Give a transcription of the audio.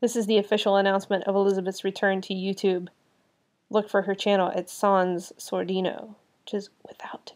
This is the official announcement of Elizabeth's return to YouTube. Look for her channel at Sans Sordino, which is without